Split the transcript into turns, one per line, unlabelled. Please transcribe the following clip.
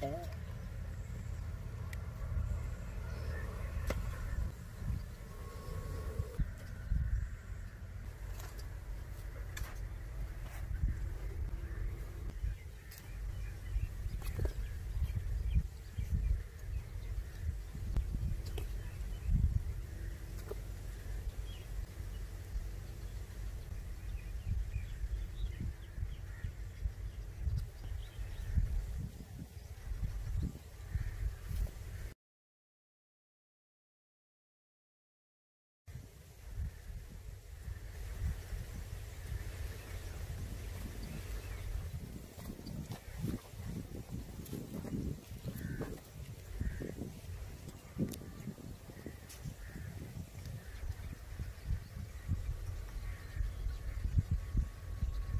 that.